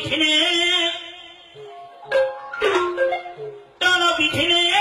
ပြီထင်တယ်တော်တော့ပြီထင်တယ်